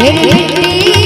भेटी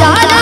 जाना